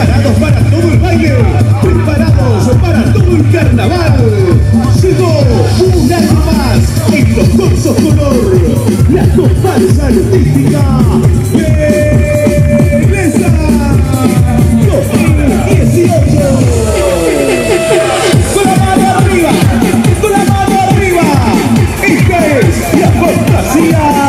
preparados para todo el baile, preparados para todo el carnaval. Llegó un año más en los corsos color, la comparsa artística Veneza 2018. Con la mano arriba, con la mano arriba, esta es la fantasía.